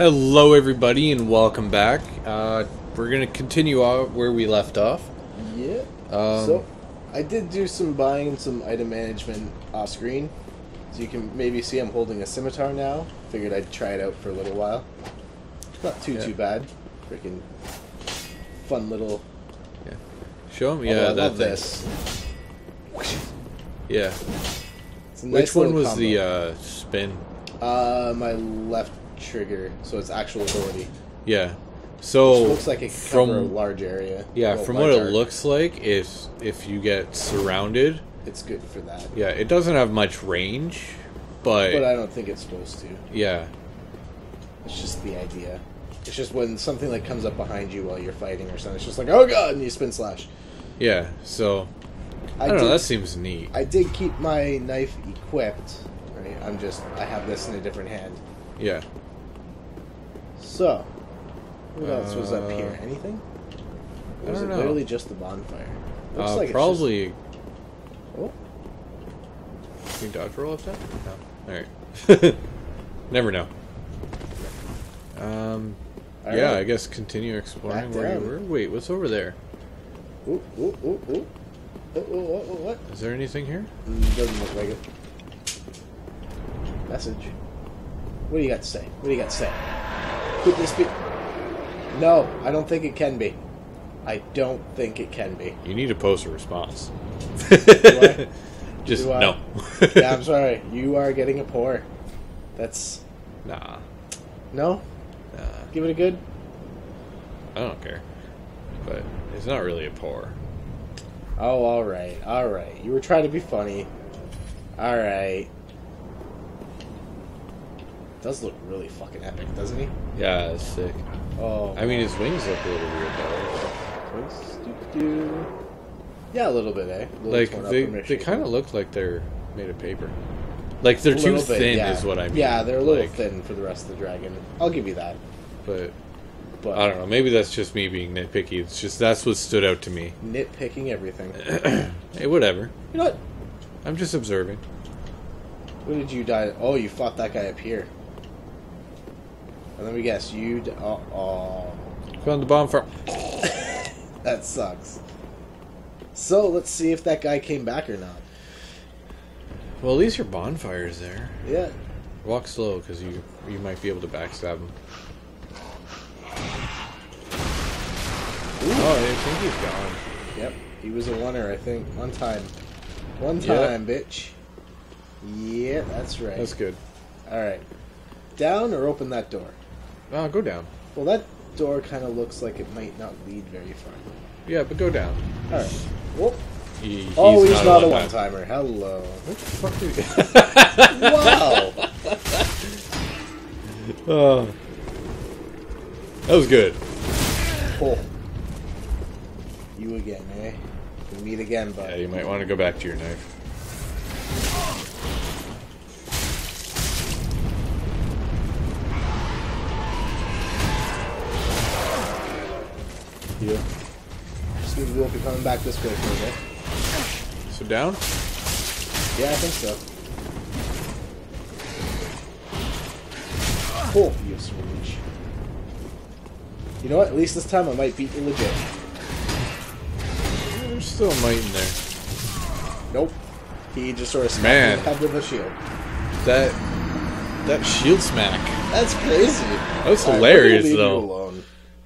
Hello, everybody, and welcome back. Uh, we're gonna continue out where we left off. Yeah. Um, so, I did do some buying and some item management off screen. So you can maybe see I'm holding a scimitar now. Figured I'd try it out for a little while. Not too Yeah. too bad. Freaking fun little. Yeah. Show them, yeah, I that this. Yeah. A Which one was the uh, spin? Uh, my left trigger, so it's actual authority. Yeah. So Which looks like it from cover a large area. yeah, Well, from what it arc. looks like, if if you get surrounded, it's good for that. yeah, it doesn't have much range, but, But I don't think it's supposed to. yeah, It's just the idea. It's just when something like comes up behind you while you're fighting or something. It's just like, oh god, and you spin slash. yeah. So I, I, don't did, know. That seems neat. I did keep my knife equipped. Right, I'm just I have this in a different hand. Yeah. So, what else was up Uh, here? Anything? I Or was don't it know. literally just the bonfire? Looks Uh, like probably. oh, Can you dodge roll off that? No. All right. Never know. Um. Yeah. I guess continue exploring Back where you down. were. Wait, what's over there? ooh, ooh, ooh, ooh. Oh, oh, oh, oh, what? Is there anything here? Mm, doesn't look like it. Message. What do you got to say? What do you got to say? Could this be? No, I don't think it can be. I don't think it can be. You need to post a response. Just no. yeah, I'm sorry. You are getting a pour. That's Nah. no. Nah. Give it a good. I don't care. But it's not really a pour. Oh, all right, all right. You were trying to be funny. All right. Does look really fucking epic, doesn't he? Yeah, it's sick. Oh, I mean, his wings look a little weird though. Doo-doo. Yeah, a little bit, eh? Little Like they, they kind of look like they're made of paper. Like they're too bit, thin, yeah. is what I mean. Yeah, they're a little Like, thin for the rest of the dragon. I'll give you that. But But I don't know. Maybe that's just me being nitpicky. It's just that's what stood out to me. nitpicking everything. Hey, whatever. You know what? I'm just observing. What did you die? Oh, you fought that guy up here. And let me guess, you. D- uh, uh, oh, oh, Found the bonfire. that sucks. So let's see if that guy came back or not. Well, at least your bonfire's there. Yeah. Walk slow, because you you might be able to backstab him. Oh, I think he's gone. Yep. He was a oneer, I think. One time. One time, bitch. Yeah, that's right. That's good. All right. Down or open that door? Oh, go down. Well, that door kind of looks like it might not lead very far. Yeah, but go down. All right. Whoop. He, he's Oh, he's not, a one-time. one timer. Hello. What the fuck did he... wow. oh. That was good. Oh. You again, eh? We meet again, bud. Yeah, you might want to go back to your knife. Yeah. Steve won't be coming back this way for a bit. So down? Yeah, I think so. You switch. You know what? At least this time I might beat you legit. There's still a mite in there. Nope. He just sort of smacked Man. the head with a shield. That that shield smack. That's crazy. That was hilarious, we're gonna leave though.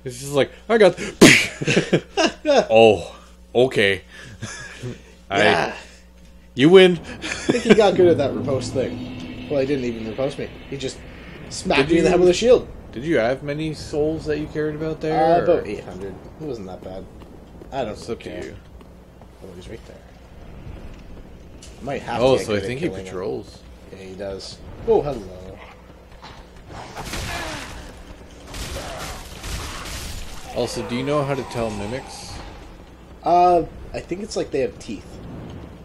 It's just like I got. oh, okay. I Yeah. you win. I think he got good at that riposte thing. Well, he didn't even riposte me. He just smacked Did me in the head with a shield. Did you have many souls that you cared about there? Uh, about 800. It wasn't that bad. I don't It's up to you. Oh, he's right there. Might have Oh, so I think he killing him. patrols. Yeah, he does. Oh, hello. Also, do you know how to tell mimics? Uh, I think it's like they have teeth.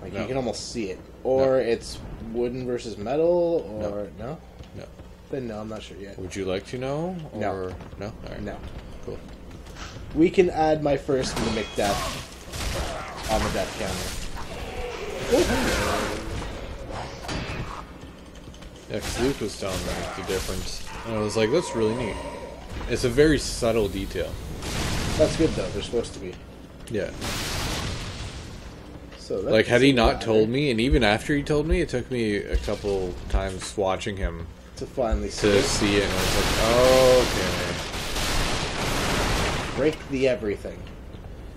Like No. you can almost see it. Or it's wooden versus metal, or no. No. Then no, I'm not sure yet. Would you like to know? Or No. No. All right. No. Cool. We can add my first mimic death on the death counter. Yeah, 'cause Luke was telling me the difference. And I was like, that's really neat. It's a very subtle detail. That's good though. They're supposed to be. Yeah. So that's Like, had he not told me, and even after he told me, it took me a couple times watching him to finally see to it, see it, and I was like, oh, okay. break the everything.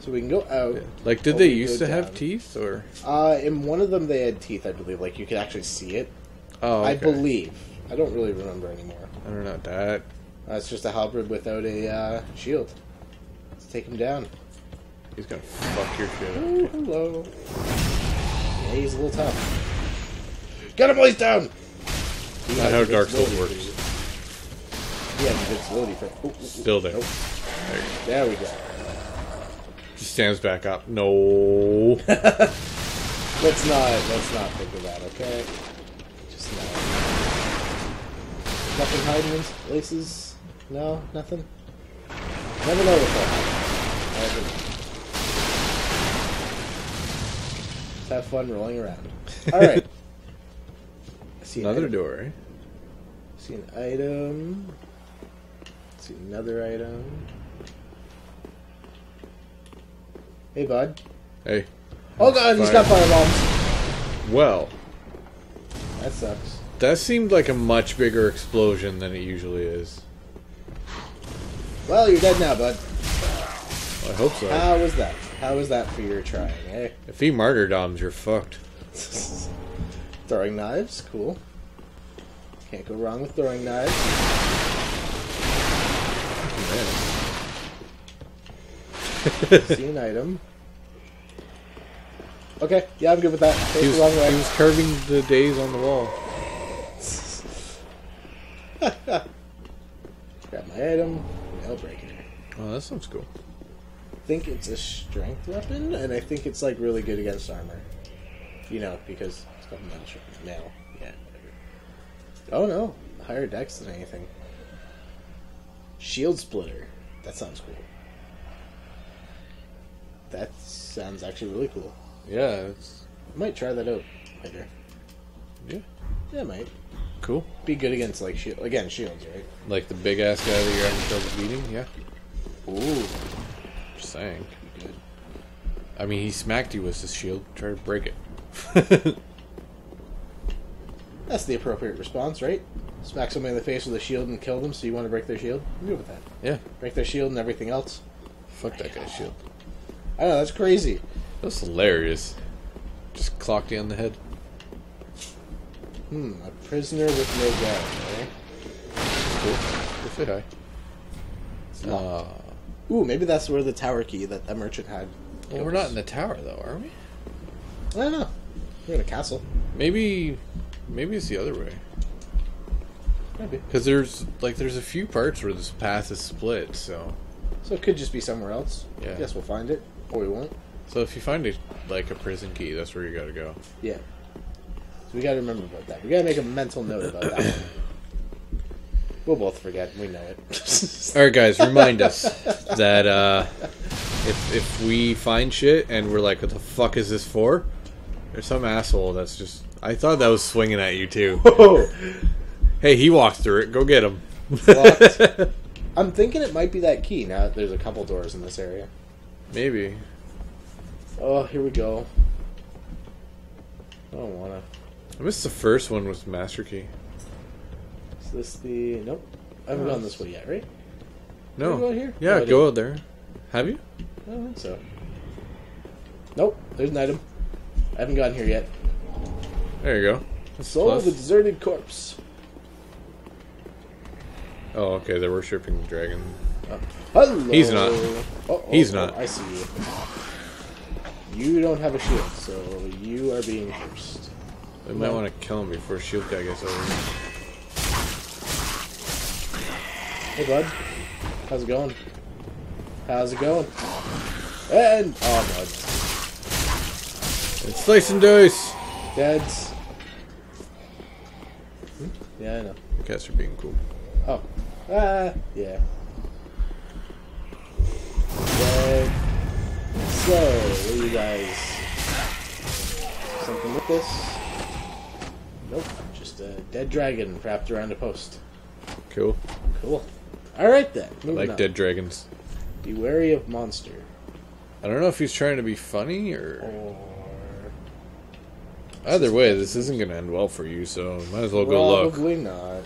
So we can go out. Like, did they used to have teeth, or? Uh, in one of them they had teeth, I believe. Like you could actually see it. Oh, I believe. I don't really remember anymore. I don't know that. Uh, it's just a halberd without a uh, shield. Let's take him down. He's gonna fuck your shit up. Ooh, hello. Yeah, he's a little tough. Get him while he's down! He Not how Dark Souls works. for you. He has a good slowly for. Ooh, ooh. Still there. Nope. There. There we go. He stands back up. No. Let's not let's not think of that, okay? Just no. Nothing hiding in places? No, nothing. Never know what's happening. Never know. Let's have fun rolling around. All right. See Another item. door, eh? See an item. See another item. Hey, bud. Hey. Oh god, he's got firebombs. Well, That sucks. that seemed like a much bigger explosion than it usually is. Well, you're dead now, bud. I hope so. How was that? How was that for your trying, eh? if he martyrdoms, you're fucked. throwing knives, cool. Can't go wrong with throwing knives. See an item. Okay, yeah, I'm good with that. He was, he was carving the days on the wall. Grab my item. Mail breaker. Oh, that sounds cool. I think it's a strength weapon, and I think it's like really good against armor. You know, because it's got metal. Nail. Yeah. Whatever. Oh no, higher dex than anything. Shield splitter. That sounds cool. That sounds actually really cool. Yeah, it's I might try that out later. yeah, Yeah, I might. cool. Be good against like shield again shields, right? Like the big ass guy that you're having trouble beating. Yeah, Ooh, saying. I mean, he smacked you with his shield. Try to break it. That's the appropriate response, right? Smack somebody in the face with a shield and kill them, so you want to break their shield? I'm good with that. yeah, Break their shield and everything else. fuck that guy's shield. I know that's crazy. That's hilarious. Just clocked you on the head. Hmm, a prisoner with no guard, eh? Cool. Good fit eye. It's locked. Uh, Ooh, maybe that's where the tower key that that merchant had. well, we're not in the tower though, are we? I don't know. We're in a castle. Maybe, maybe it's the other way. Maybe. Because there's like there's a few parts where this path is split. So, So it could just be somewhere else. Yeah. I Guess we'll find it. Or we won't. so if you find a like a prison key, that's where you got to go. Yeah. So we gotta remember about that. We gotta make a mental note about that one. We'll both forget. We know it. All right, guys, remind us that uh, if if we find shit and we're like, "What the fuck is this for?" There's some asshole that's just. I thought that was swinging at you too. Whoa! hey, he walked through it. Go get him. I'm thinking it might be that key. Now that there's a couple doors in this area. Maybe. Oh, here we go. I don't wanna. I missed the first one with Master Key. Is this the? Nope. I haven't Oh. gone this way yet, right? No. Go out here? Yeah, No, I go out there. Have you? I don't think so. Nope. There's an item. I haven't gotten here yet. There you go. That's Soul plus. of the deserted corpse. Oh, okay. They're worshiping the dragon. Oh, hello. He's not. Oh, oh, He's oh, not. I see you. You don't have a shield, so you are being cursed. They might No. want to kill him before Shield Guy gets over. Hey, bud. How's it going? How's it going? And oh, bud. It's slice and dice. Deads. Hmm? Yeah, I know. The cats are being cool. Oh. Ah, yeah. Okay. So, what do you guys... Something with this? Nope. Just a dead dragon wrapped around a post. Cool. Cool. All right then. I like on. dead dragons. Be wary of monster. I don't know if he's trying to be funny or Or either way. This isn't going to end well for you, so might as well go look. probably not.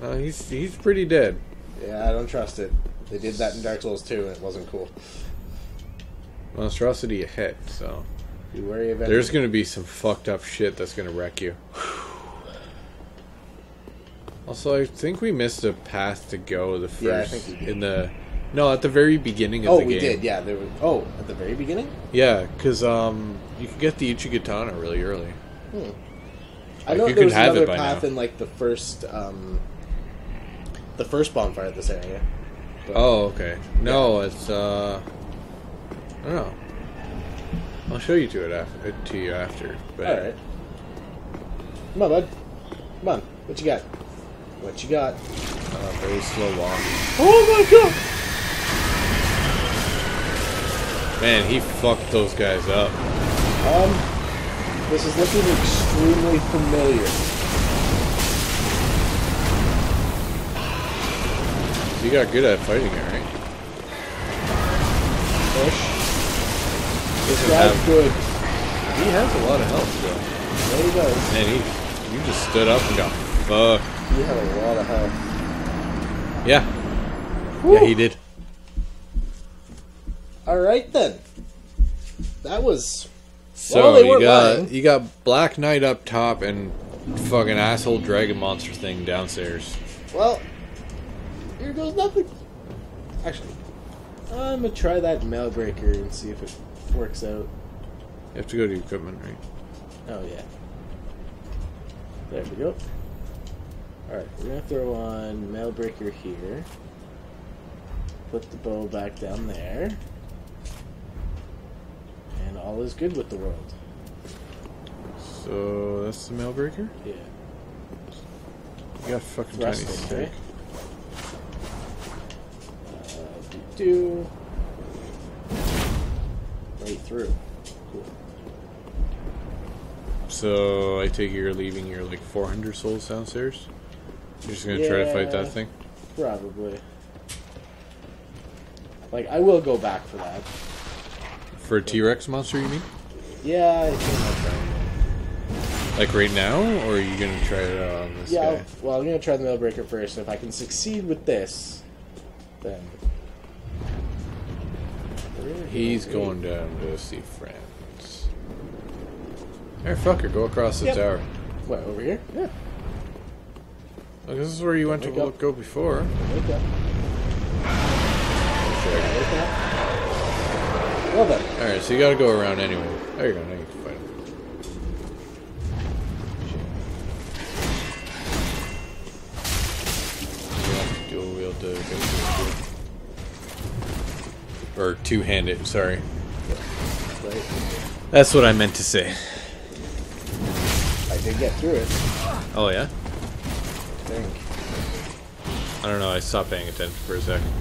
Uh, he's he's pretty dead. Yeah, I don't trust it. They did that in Dark Souls 2 and it wasn't cool. Monstrosity ahead, so Be wary of there's going to be some fucked up shit that's going to wreck you. Also, I think we missed a path to go the first Yeah, I think in the no at the very beginning of Oh, the game. Oh, we did. Yeah, there was. Oh, at the very beginning. Yeah, because um, you could get the Uchigatana really early. I Like, know you there was have another path now. in like the first, um, the first bonfire at this area. But- Oh, okay. No, it's uh, I don't know. I'll show you to it after to you after. But All right. Come on, bud. Come on. What you got? What you got? uh, very slow walk. Oh my god! Man, he fucked those guys up. Um, this is looking extremely familiar. You got good at fighting it, right? Push. This Doesn't guy's have- good. He has a lot of health though. Yeah, he does. Man, he you just stood up and got fucked. He had a lot of health. Yeah. Yeah, he did. All right then. That was So Well, you got lying. you got Black Knight up top and fucking asshole dragon monster thing downstairs. well. Here goes nothing. Actually, I'm gonna try that mail breaker and see if it works out. You have to go to equipment, right? Oh yeah. There we go. Alright, we're gonna throw on Mailbreaker here. Put the bow back down there. And all is good with the world. So that's the mail breaker. Yeah. You got fucking tiny stick. right? Uh, do Right through. Cool. So I take it you're leaving your like 400 souls downstairs. You're just gonna try to fight that thing. Probably. Like, I will go back for that. For a T-Rex monster, you mean? Yeah, I think I'll try. Like right now, or are you gonna try it out on this Yeah, guy? Well, I'm gonna try the Mailbreaker first. If I can succeed with this, then He's going down to see friends. Here, fucker, go across the Yep. tower. What over here? Yeah. Look, this is where you went to up. go before. Wake up. Well then. Alright, so you gotta go around anyway. There you go, now you can fight him. You have to dual wield to go through it. Or two handed, sorry. That's what I meant to say. I did get through it. Oh, yeah? I think. I don't know, I stopped paying attention for a second.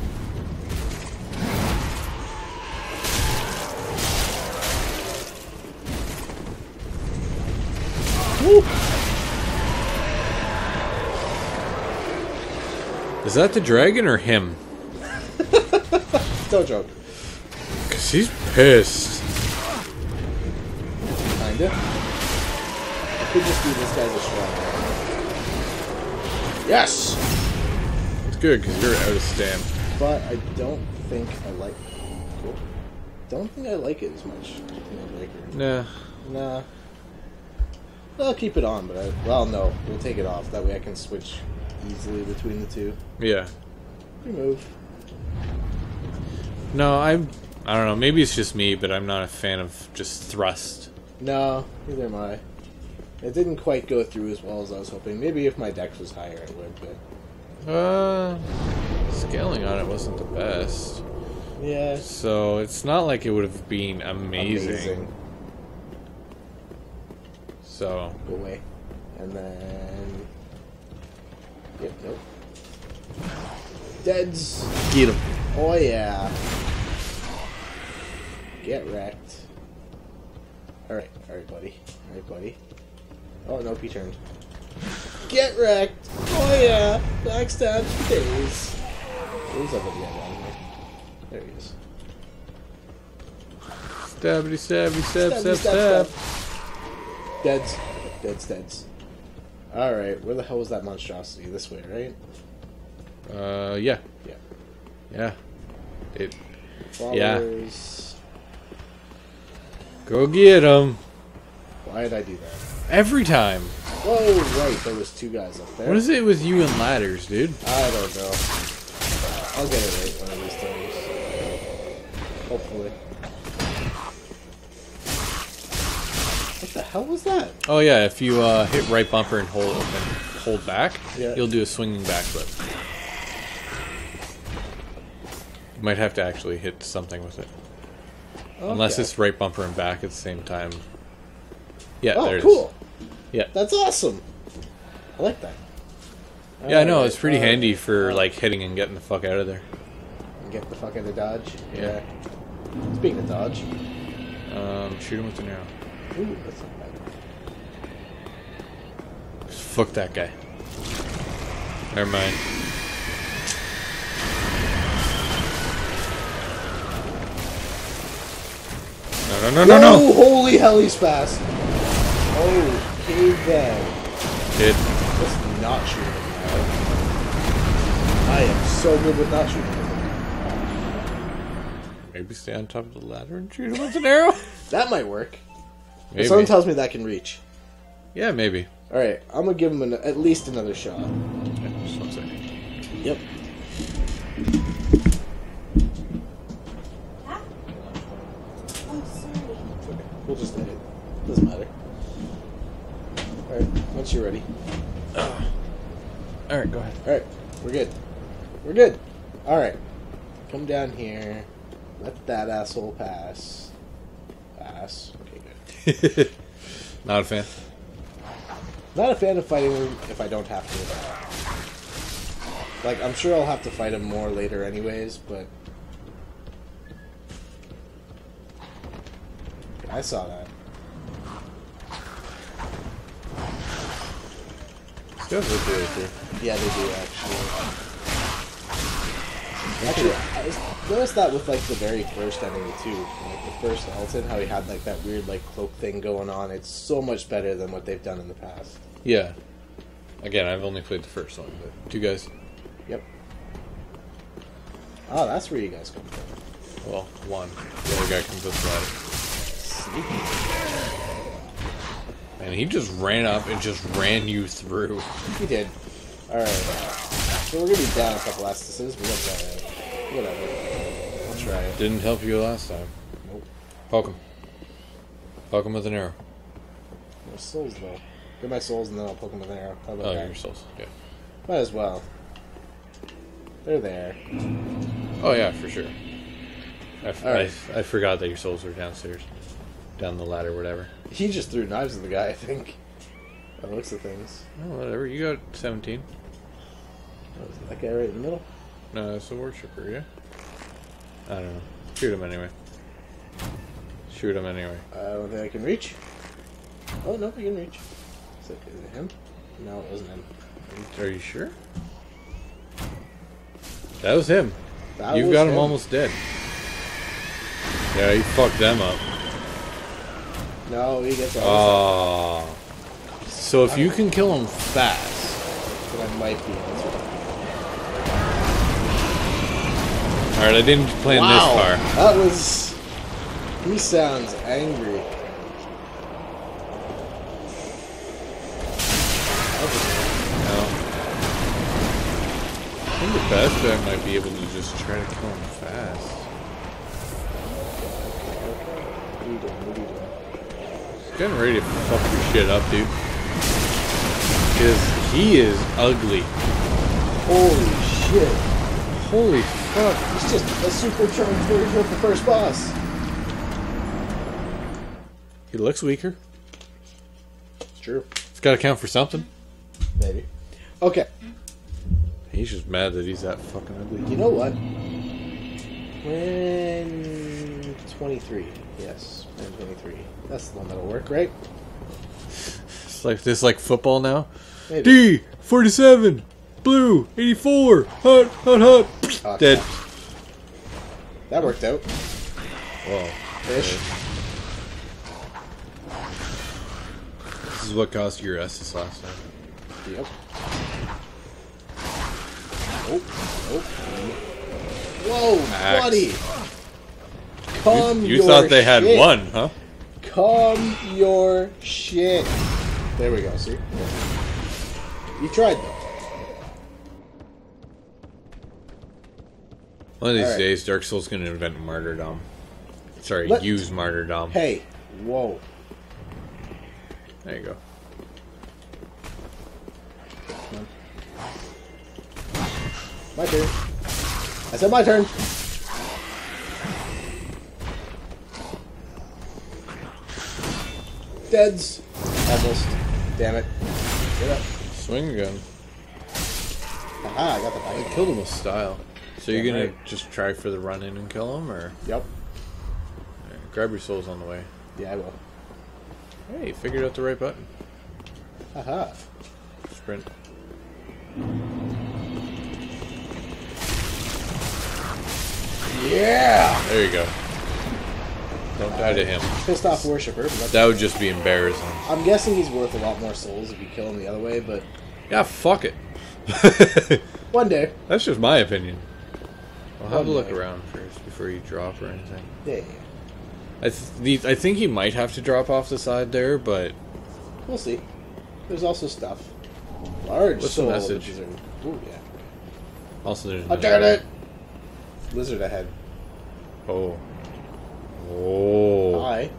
Is that the dragon or him? Don't joke. Because he's pissed. Kinda. I could just be this guy's a. Yes! It's good because you're out of stamp. But I don't think I like. Cool. Don't think I like it as much. Mailbreaker. Nah. Nah. I'll keep it on, but I, well, no, we'll take it off. That way I can switch easily between the two. Yeah. Remove. No, I'm. I don't know. Maybe it's just me, but I'm not a fan of just thrust. No, neither am I. It didn't quite go through as well as I was hoping. Maybe if my dex was higher, it would. But Uh, scaling on it wasn't the best. yeah, So it's not like it would have been amazing. amazing. So Go away, and then. Yep. Nope. Deads. get him. Oh yeah. Get wrecked. Alright, alright, buddy. Alright, buddy. Oh, nope, he turned. Get wrecked. Oh yeah. Backstab days. Where's that video down here? There he is. Stabby, stabby, stab, stab, stab, stab. Deads. Deads, deads. Alright, where the hell was that monstrosity? This way, right? Uh, yeah, Yeah. yeah. It. Followers. Go get him Why did I do that? Every time. Oh, right, there was two guys up there. What is it with you and ladders, dude? I don't know. I'll get it right one of these times. Hopefully. What the hell was that? Oh yeah, if you uh, hit right bumper and hold and hold back, Yeah. you'll do a swinging backflip. You might have to actually hit something with it, unless it's right bumper and back at the same time. Yeah, Oh, there it is. Yeah, That's awesome. I like that. yeah, I know it's pretty uh, handy for like hitting and getting the fuck out of there. Get the fuck out of Dodge. Yeah. Speaking of Dodge. Um, shoot him with an arrow. Ooh, that's not bad. Fuck that guy. Never mind. No, no, no, no, no! Oh, holy hell, he's fast. Okay. Dude, Let's not shoot him now. I am so good with not shooting maybe stay on top of the ladder and shoot him with an arrow? That might work. Maybe. Someone tells me that can reach. yeah, maybe. All right, I'm gonna give him an, at least another shot. Yeah, just one second. Yep. Right, once you're ready. Uh, alright, go ahead. All right, we're good. We're good. All right, come down here. Let that asshole pass. Pass. Okay, good. Not a fan. Not a fan of fighting him if I don't have to. Like, I'm sure I'll have to fight him more later, anyways. But I saw that. These guys look really cool. Yeah, they do actually. Actually, I noticed that with like the very first enemy too. Like the first Elton, how he had like that weird like cloak thing going on. It's so much better than what they've done in the past. Yeah. Again, I've only played the first one, but two guys. Yep. Oh, that's where you guys come from. Well, one. The other guy comes up the ladder. Sneaky. And he just ran up and just ran you through. He did. All right. So we're gonna be down a couple essences, but whatever. Whatever. I'll try it. Didn't help you last time. Nope. Poke him. Poke him with an arrow. No souls though. Get my souls and then I'll poke them with an arrow. How about Oh, that? your souls. Yeah. Might as well. They're there. Oh, yeah, for sure. I, f- All right. I, I forgot that your souls were downstairs. Down the ladder, whatever. He just threw knives at the guy, I think. The looks of things. Oh, whatever. You got 17. Oh, is that guy right in the middle? No, it's a worshiper, yeah? I don't know. Shoot him anyway. Shoot him anyway. I don't think I can reach. Oh, no, I can reach. Is it, is it him? No, it wasn't him. Are you sure? That was him. That You've was got him almost dead. Yeah, you fucked them up. No, he gets all Oh. Ah. So if you can kill him fast, but I might be able to. alright, I didn't plan wow, this far. That was. He sounds angry. I think the best bet might be able to just try to kill him fast. Getting ready to fuck your shit up, dude. Because he is ugly. Holy shit. Holy fuck. It's just a supercharged version of the first boss. He looks weaker. It's true. It's got to count for something. Maybe. Okay. He's just mad that he's that fucking ugly. You know what? When 23. Yes, when 23. That's the one that'll work, right? It's like this, like football now. Maybe. D forty seven, blue eighty four, hot hot hot. Oh, Dead. crap. That worked out. Whoa. Ish. This is what cost you your Estus last time. Yep. Oh, oh. Whoa, Axe. buddy! Calm you you your thought they had one, huh? Calm your shit. There we go, see? You tried though. One of these Alright. days, Dark Souls gonna invent martyrdom. Sorry, Let- use martyrdom. Hey, whoa. There you go. My turn. I said my turn. Deads. Almost. Damn it. Get up. Swing again. Aha, I got the I killed him with style. So you're gonna right. just try for the run in and kill him, or Yep. Alright, grab your souls on the way? Yeah, I will. Hey, figured out the right button. Haha. Sprint. Yeah! There you go. Don't die to him. Pissed off worshiper. That would just be embarrassing. I'm guessing he's worth a lot more souls if you kill him the other way, but Yeah, fuck it. one day. That's just my opinion. I'll have a One look day. around first before you drop or anything. Yeah, I th- the, I think he might have to drop off the side there, but we'll see. There's also stuff. Large What's the soul message? lizard. Ooh, yeah. also there's. I another- did it! Lizard ahead. Oh. Oh. Hi.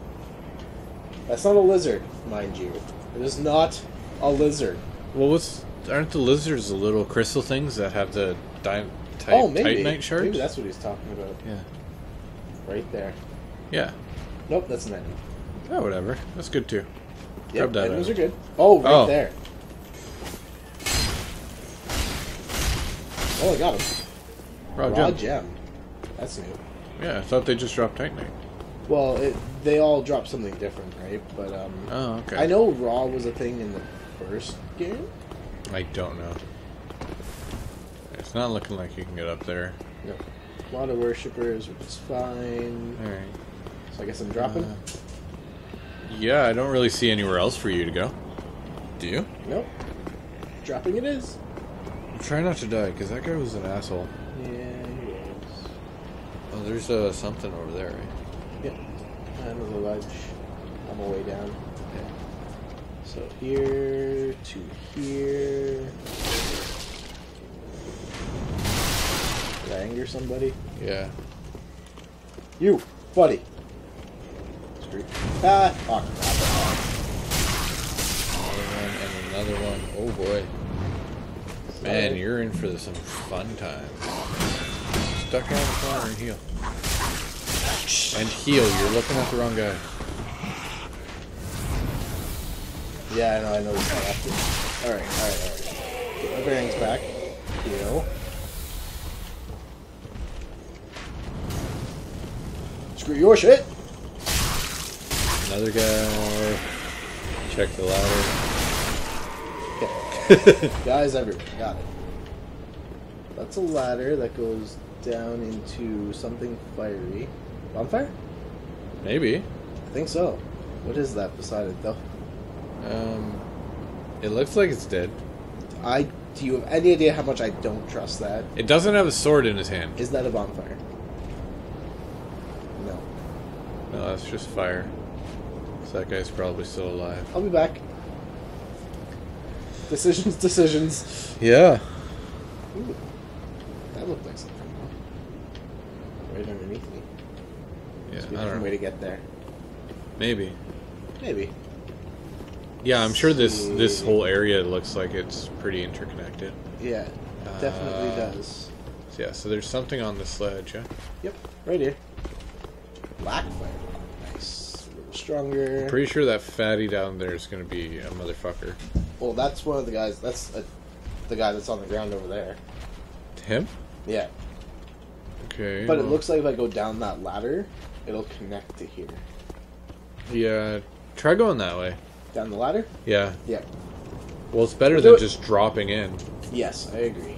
That's not a lizard, mind you. It is not a lizard. Well, what's aren't the lizards the little crystal things that have the di- ti- oh, maybe. titanite shards? Maybe that's what he's talking about. Yeah. Right there. Yeah. Nope, that's an enemy. Oh, ah, whatever. That's good too. Yep, that are good. Oh, right Oh. there. Oh, I got him. Raw Raw gem. gem. That's new. Yeah, I thought they just dropped titanite. Well, it, they all drop something different, right? But um, Oh, okay. I know raw was a thing in the first game. I don't know. It's not looking like you can get up there. No. A lot of worshippers, which is fine. All right. So I guess I'm dropping. Uh, Yeah, I don't really see anywhere else for you to go. Do you? nope. Dropping it is. Try not to die, because that guy was an asshole. Yeah, he is. Oh, there's uh, something over there, right? Yep. the ledge on the way down. Okay. So here to here. Did I anger somebody? Yeah. You, buddy. Ah, oh, Another one and another one. Oh boy. Man, you're in for some fun times. Duck around the corner and heal. And heal. You're looking at the wrong guy. Yeah, I know, I know this guy after. Alright, alright, alright. Get my bearings back. Heal. Screw your shit! Another guy. Check the ladder. Okay. Guys everywhere, got it. That's a ladder that goes down into something fiery. Bonfire? Maybe. I think so. What is that beside it though? Um, it looks like it's dead. I do you have any idea how much I don't trust that? It doesn't have a sword in his hand. Is that a bonfire? No. No, that's just fire. So that guy's probably still alive. I'll be back. Decisions, decisions. Yeah. Ooh, that looked like something. huh? Right underneath me. Yeah, Must be a I don't different know. way to get there. Maybe. Maybe. Yeah, I'm sure this this whole area looks like it's pretty interconnected. Yeah, it definitely Uh, does. So yeah, so there's something on this ledge, yeah? Yep, right here. Black fire. Nice. A little stronger. Pretty sure that fatty down there is gonna be a motherfucker. well, that's one of the guys. That's a, the guy that's on the ground over there. Him? Yeah. Okay. But it looks like if I go down that ladder, it'll connect to here. Yeah. Try going that way. Down the ladder? Yeah. Yeah. Well, it's better We'll than just dropping in. Yes, I agree.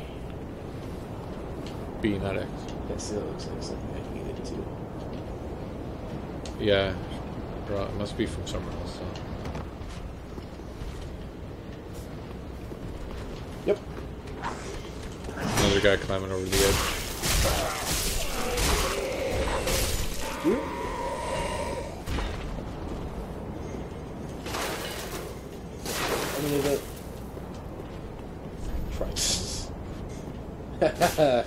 B, not X. That still looks like something I needed to. Yeah. Bro, it must be from somewhere else. So. Yep. Another guy climbing over the edge. Uh,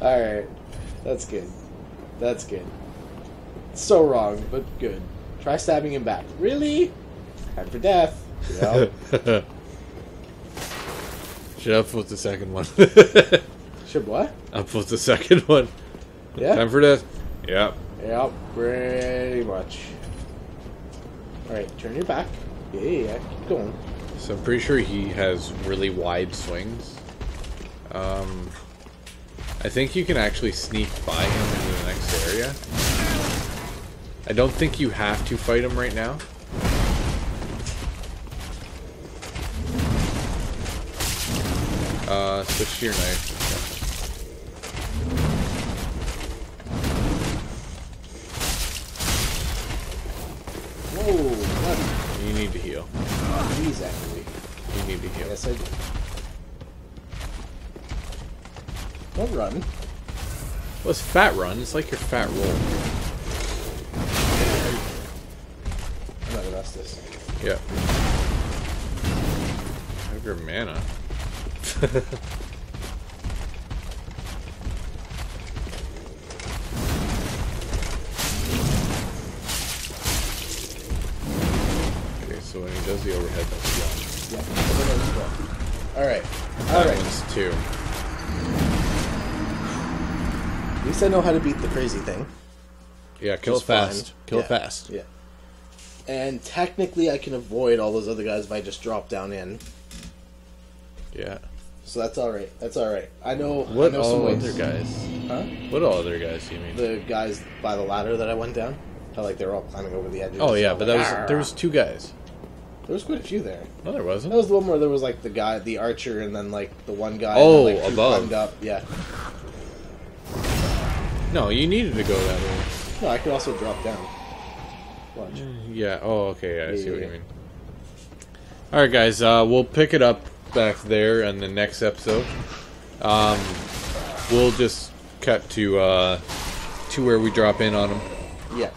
All right, that's good. That's good. So wrong, but good. Try stabbing him back. Really? Time for death. Yep. Should up with the second one. Should what? up with the second one. Yeah. Time for death. Yep. Yep. Pretty much. All right, turn your back. Yeah. Keep going. So I'm pretty sure he has really wide swings. Um, I think you can actually sneak by him into the next area. I don't think you have to fight him right now. Uh, switch to your knife. To heal. Jeez, actually. You need to heal. Yes, I do. Don't run. Well, it's fat run. It's like your fat roll. I'm not gonna ask this. Yeah. I Have your mana. the overhead, that's one. Yeah. Alright. Alright. one's two. At least I know how to beat the crazy thing. Yeah, kill it fast. fine. Kill Yeah. it fast. Yeah. And technically, I can avoid all those other guys if I just drop down in. Yeah. So that's all right. That's all right. I know. What I know some all other guys? Huh? What all other guys do you mean? The guys by the ladder that I went down. How like they were all climbing over the edges. oh yeah, but I'm that was "Arr." there was two guys. There was quite a few there. No, there wasn't. That was the one where there was like the guy, the archer, and then like the one guy. Oh, and like, above. up. Yeah. No, you needed to go that way. No, I could also drop down. Watch. Yeah. Oh, okay. Yeah, I Yeah, see what yeah. you mean. All right, guys. Uh, we'll pick it up back there in the next episode. Um, we'll just cut to uh, to where we drop in on them, Yeah.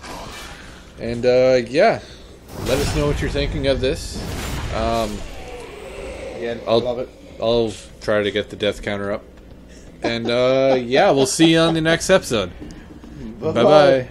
and uh, yeah, let us know what you're thinking of this. Um, Again, I'll- love it. I'll try to get the death counter up, and uh, yeah, we'll see you on the next episode. Bye bye.